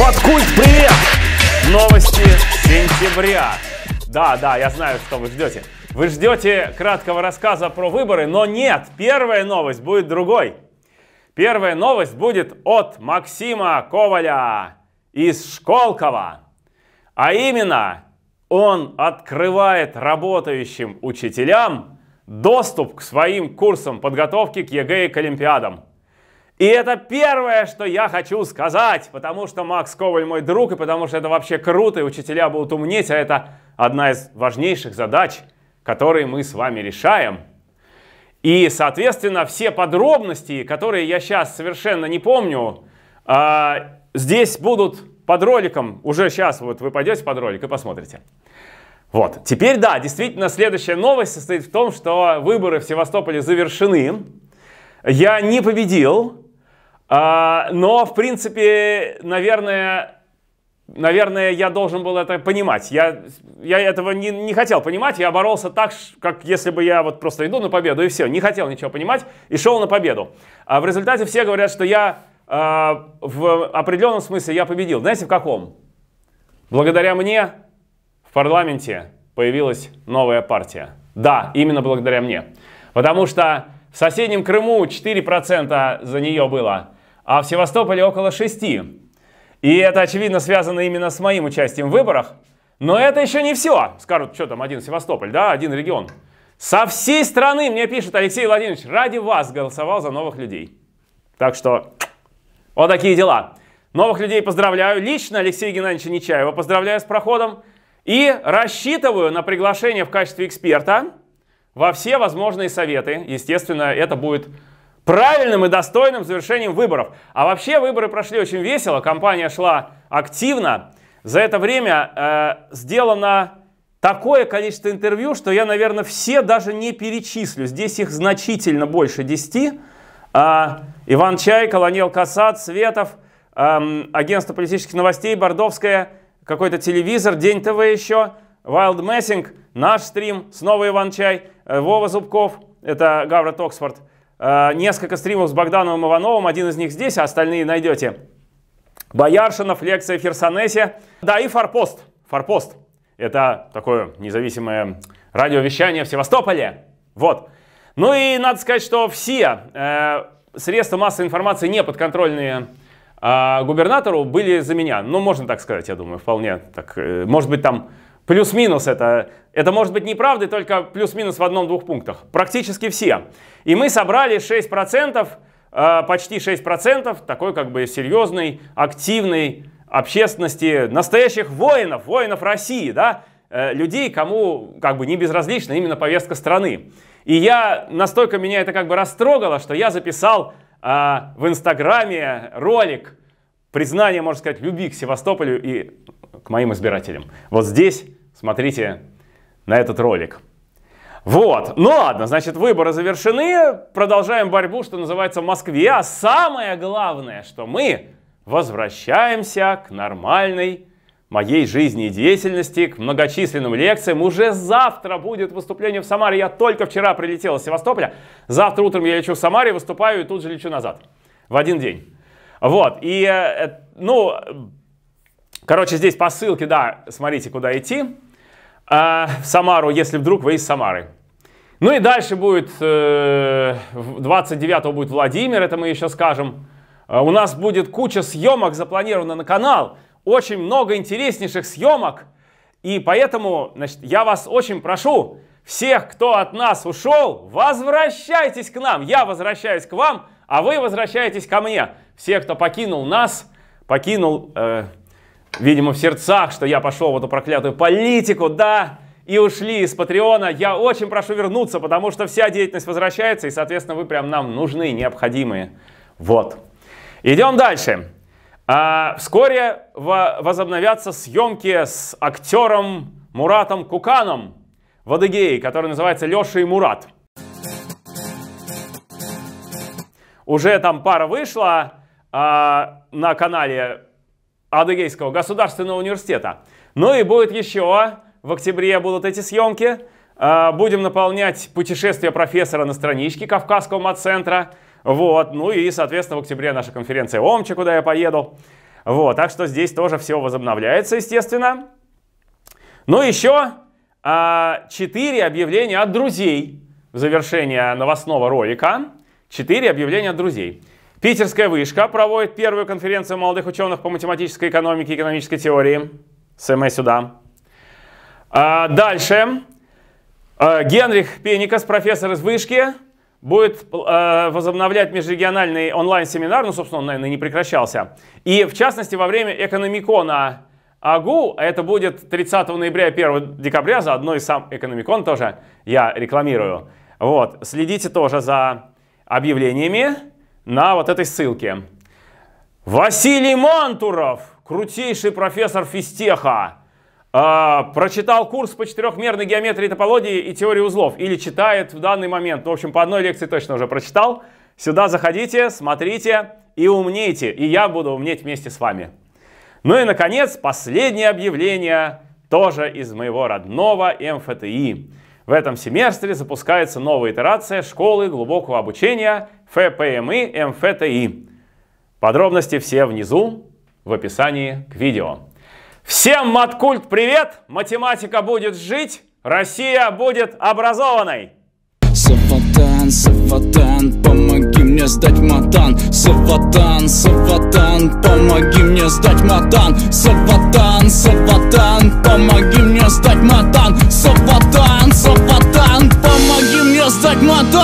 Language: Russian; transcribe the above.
Маткульт, привет! Новости сентября. Да, да, я знаю, что вы ждете. Вы ждете краткого рассказа про выборы, но нет, первая новость будет другой. Первая новость будет от Максима Коваля из Школкова. А именно, он открывает работающим учителям доступ к своим курсам подготовки к ЕГЭ и к Олимпиадам. И это первое, что я хочу сказать, потому что Макс Коваль мой друг, и потому что это вообще круто, и учителя будут умнеть, а это одна из важнейших задач, которые мы с вами решаем. И, соответственно, все подробности, которые я сейчас совершенно не помню, а, здесь будут под роликом. Уже сейчас вот вы пойдете под ролик и посмотрите. Вот. Теперь, да, действительно, следующая новость состоит в том, что выборы в Севастополе завершены. Я не победил, а, но, в принципе, наверное, наверное, я должен был это понимать. Я, я этого не, не хотел понимать, я боролся так, как если бы я вот просто иду на победу и все. Не хотел ничего понимать и шел на победу. А в результате все говорят, что я э, в определенном смысле я победил. Знаете, в каком? Благодаря мне в парламенте появилась новая партия. Да, именно благодаря мне. Потому что в соседнем Крыму 4% за нее было а в Севастополе около 6. И это, очевидно, связано именно с моим участием в выборах. Но это еще не все. Скажут, что там один Севастополь, да, один регион. Со всей страны мне пишет Алексей Владимирович, ради вас голосовал за новых людей. Так что вот такие дела. Новых людей поздравляю. Лично Алексея Геннадьевича Нечаева поздравляю с проходом. И рассчитываю на приглашение в качестве эксперта во все возможные советы. Естественно, это будет правильным и достойным завершением выборов. А вообще выборы прошли очень весело, кампания шла активно. За это время э, сделано такое количество интервью, что я, наверное, все даже не перечислю. Здесь их значительно больше 10. Э, Иван Чай, Колонел Касат, Светов, э, агентство политических новостей, Бордовская, какой-то телевизор, День ТВ еще, Wild Messing, наш стрим, снова Иван Чай, э, Вова Зубков, это Гаврот Оксфорд, несколько стримов с Богдановым Ивановым, один из них здесь, а остальные найдете. Бояршинов, лекция в Херсонесе. Да, и Форпост. Форпост. Это такое независимое радиовещание в Севастополе. Вот. Ну и надо сказать, что все э, средства массовой информации, не подконтрольные э, губернатору, были за меня. Ну, можно так сказать, я думаю, вполне. Так, э, может быть, там Плюс-минус это, это может быть неправдой, только плюс-минус в одном-двух пунктах. Практически все. И мы собрали 6%, э, почти 6% такой как бы серьезной, активной общественности, настоящих воинов, воинов России, да, э, людей, кому как бы не безразлична именно повестка страны. И я, настолько меня это как бы растрогало, что я записал э, в Инстаграме ролик признания, можно сказать, любви к Севастополю и к моим избирателям. Вот здесь смотрите на этот ролик. Вот, ну ладно, значит, выборы завершены, продолжаем борьбу, что называется, в Москве. А самое главное, что мы возвращаемся к нормальной моей жизни и деятельности, к многочисленным лекциям. Уже завтра будет выступление в Самаре. Я только вчера прилетел из Севастополя. Завтра утром я лечу в Самаре, выступаю и тут же лечу назад. В один день. Вот, и, э, ну, короче, здесь по ссылке, да, смотрите, куда идти э, в Самару, если вдруг вы из Самары. Ну и дальше будет, э, 29 будет Владимир, это мы еще скажем. Э, у нас будет куча съемок запланирована на канал, очень много интереснейших съемок. И поэтому, значит, я вас очень прошу, всех, кто от нас ушел, возвращайтесь к нам. Я возвращаюсь к вам, а вы возвращаетесь ко мне. Все, кто покинул нас, покинул э, видимо, в сердцах, что я пошел в эту проклятую политику, да, и ушли из Патреона. Я очень прошу вернуться, потому что вся деятельность возвращается, и, соответственно, вы прям нам нужны, необходимые. Вот. Идем дальше. А, вскоре возобновятся съемки с актером Муратом Куканом в Адыгее, который называется Леша и Мурат. Уже там пара вышла а, на канале Адыгейского государственного университета. Ну и будет еще, в октябре будут эти съемки. А, будем наполнять путешествие профессора на страничке Кавказского матцентра. Вот. Ну и, соответственно, в октябре наша конференция ОМЧа, куда я поеду. Вот, так что здесь тоже все возобновляется, естественно. Ну, еще а, 4 объявления от друзей в завершение новостного ролика. 4 объявления от друзей. Питерская вышка проводит первую конференцию молодых ученых по математической экономике и экономической теории. СМ сюда. А, дальше. А, Генрих Пеникас, профессор из вышки, будет э, возобновлять межрегиональный онлайн-семинар, ну, собственно, он, наверное, не прекращался. И, в частности, во время экономикона АГУ, это будет 30 ноября и 1 декабря, заодно и сам экономикон тоже я рекламирую. Вот, следите тоже за объявлениями на вот этой ссылке. Василий Мантуров, крутейший профессор физтеха, э, прочитал курс по четырехмерной геометрии топологии и теории узлов или читает в данный момент. В общем, по одной лекции точно уже прочитал. Сюда заходите, смотрите и умнейте. И я буду умнеть вместе с вами. Ну и, наконец, последнее объявление тоже из моего родного МФТИ. В этом семестре запускается новая итерация школы глубокого обучения ФПМИ МФТИ. Подробности все внизу в описании к видео. Всем маткульт привет! Математика будет жить, Россия будет образованной! Мне сдать матан. Саватан, Саватан, помоги мне сдать матан. Саватан, Саватан, помоги мне сдать матан. Саватан, Саватан, помоги мне сдать матан